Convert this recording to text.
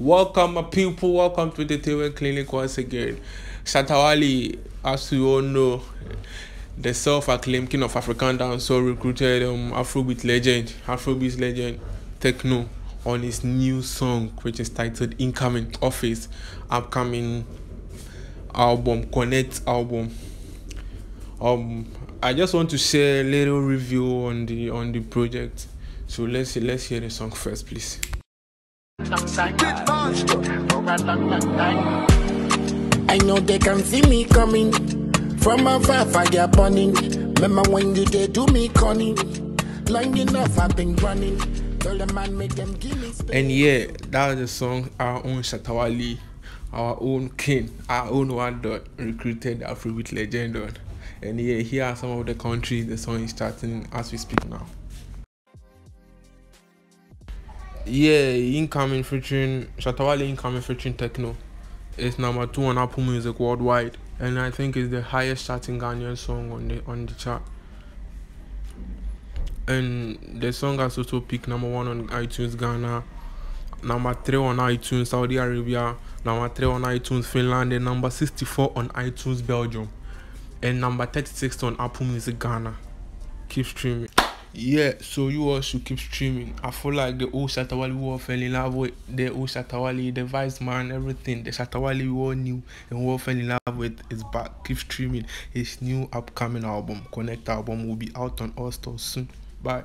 Welcome, my people. Welcome to the Tewe Clinic once again. Shatta Wale, as we all know, the self-acclaimed king of African dancehall recruited um, Afrobeat legend, Afrobeat legend Tekno on his new song, which is titled "Incoming Office," upcoming album, Connect album. Um, I just want to share a little review on the on the project. So let's let's hear the song first, please. I know they can see me coming from afar, fire burning. Remember when you did do me conning? Long enough, I've been running. And yeah, that was the song our own Shatta Wale, our own king, our own one that recruited Afrobeat legend. And yeah, here are some of the countries the song is starting as we speak now. Yeah, incoming featuring Shatta Wale incoming featuring Tekno. It's number two on Apple Music worldwide, and I think it's the highest charting Ghanaian song on the on the chart. And the song has also peaked number one on iTunes Ghana, number three on iTunes Saudi Arabia, number three on iTunes Finland, and number sixty-four on iTunes Belgium, and number thirty-six on Apple Music Ghana. Keep streaming. Yeah, so you should keep streaming. I feel like the old Shatta Wale we all fell in love with, the old Shatta Wale, the vice man, everything. The Shatta Wale we all knew and we all fell in love with is back. Keep streaming. His new upcoming album, Connect album, will be out on all stores soon. Bye.